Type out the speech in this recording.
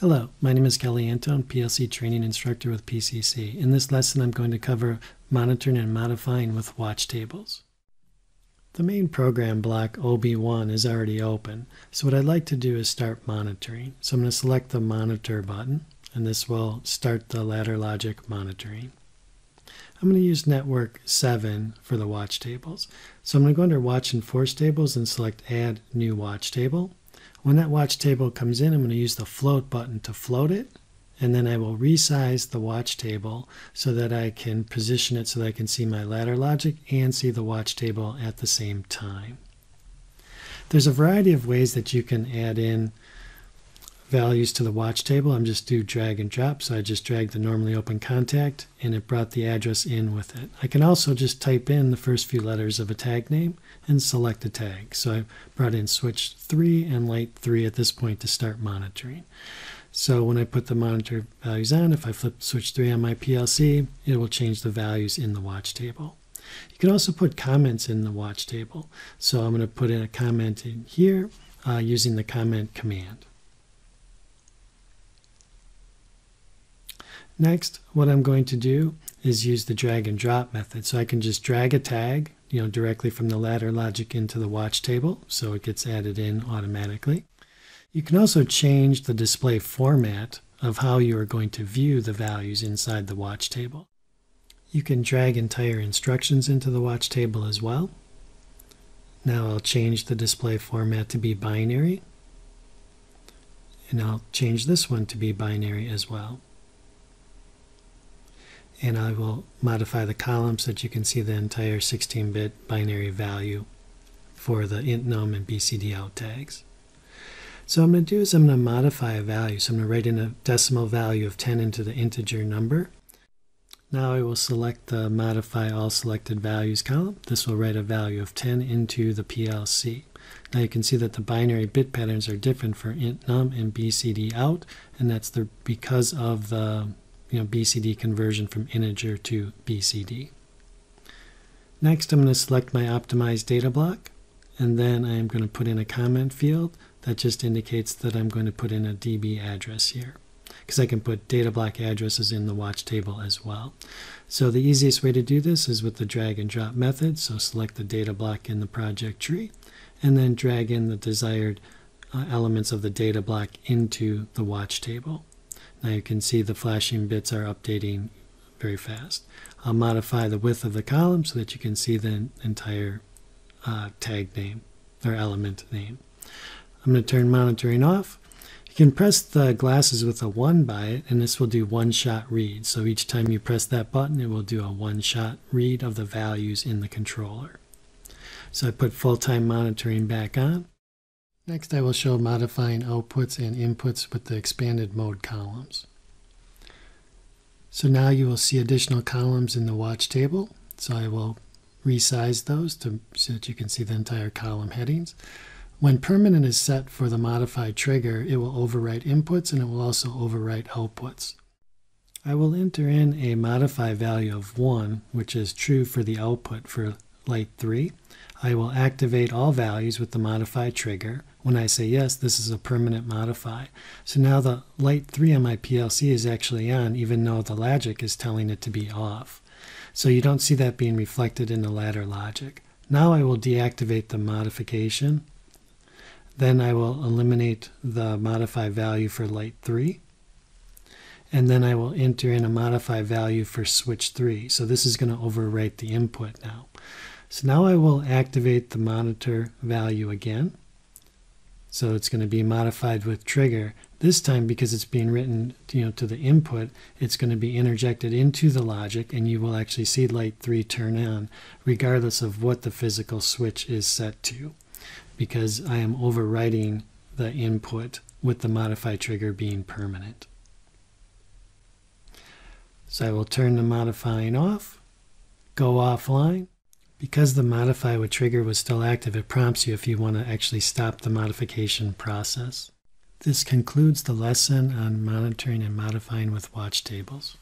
Hello, my name is Kelly Antone, PLC training instructor with PCC. In this lesson, I'm going to cover monitoring and modifying with watch tables. The main program block OB1 is already open, so what I'd like to do is start monitoring. So I'm going to select the monitor button, and this will start the ladder logic monitoring. I'm going to use network 7 for the watch tables. So I'm going to go under watch and force tables and select add new watch table. When that watch table comes in, I'm going to use the float button to float it. And then I will resize the watch table so that I can position it so that I can see my ladder logic and see the watch table at the same time. There's a variety of ways that you can add in values to the watch table. I'm just do drag and drop. So I just drag the normally open contact and it brought the address in with it. I can also just type in the first few letters of a tag name and select a tag. So I brought in switch 3 and light 3 at this point to start monitoring. So when I put the monitor values on, if I flip switch 3 on my PLC, it will change the values in the watch table. You can also put comments in the watch table. So I'm going to put in a comment in here uh, using the comment command. Next, what I'm going to do is use the drag and drop method. So I can just drag a tag, you know, directly from the ladder logic into the watch table, so it gets added in automatically. You can also change the display format of how you are going to view the values inside the watch table. You can drag entire instructions into the watch table as well. Now I'll change the display format to be binary. And I'll change this one to be binary as well and I will modify the column so that you can see the entire 16-bit binary value for the int num and bcd out tags. So I'm going to do is I'm going to modify a value. So I'm going to write in a decimal value of 10 into the integer number. Now I will select the modify all selected values column. This will write a value of 10 into the PLC. Now you can see that the binary bit patterns are different for int num and bcd out, and that's the because of the you know, BCD conversion from integer to BCD. Next, I'm going to select my optimized data block, and then I'm going to put in a comment field that just indicates that I'm going to put in a DB address here because I can put data block addresses in the watch table as well. So the easiest way to do this is with the drag and drop method. So select the data block in the project tree and then drag in the desired uh, elements of the data block into the watch table. Now you can see the flashing bits are updating very fast. I'll modify the width of the column so that you can see the entire uh, tag name or element name. I'm going to turn monitoring off. You can press the glasses with a 1 by it and this will do one shot read. So each time you press that button it will do a one shot read of the values in the controller. So I put full-time monitoring back on. Next I will show modifying outputs and inputs with the expanded mode columns. So now you will see additional columns in the watch table. So I will resize those to, so that you can see the entire column headings. When permanent is set for the modified trigger, it will overwrite inputs and it will also overwrite outputs. I will enter in a modify value of 1, which is true for the output for light 3. I will activate all values with the modify trigger. When I say yes, this is a permanent modify. So now the light 3 on my PLC is actually on, even though the logic is telling it to be off. So you don't see that being reflected in the ladder logic. Now I will deactivate the modification. Then I will eliminate the modify value for light 3. And then I will enter in a modify value for switch 3. So this is going to overwrite the input now. So now I will activate the monitor value again. So it's going to be modified with trigger. This time, because it's being written you know, to the input, it's going to be interjected into the logic, and you will actually see light 3 turn on, regardless of what the physical switch is set to, because I am overwriting the input with the modify trigger being permanent. So I will turn the modifying off, go offline, because the modify with trigger was still active, it prompts you if you want to actually stop the modification process. This concludes the lesson on monitoring and modifying with watch tables.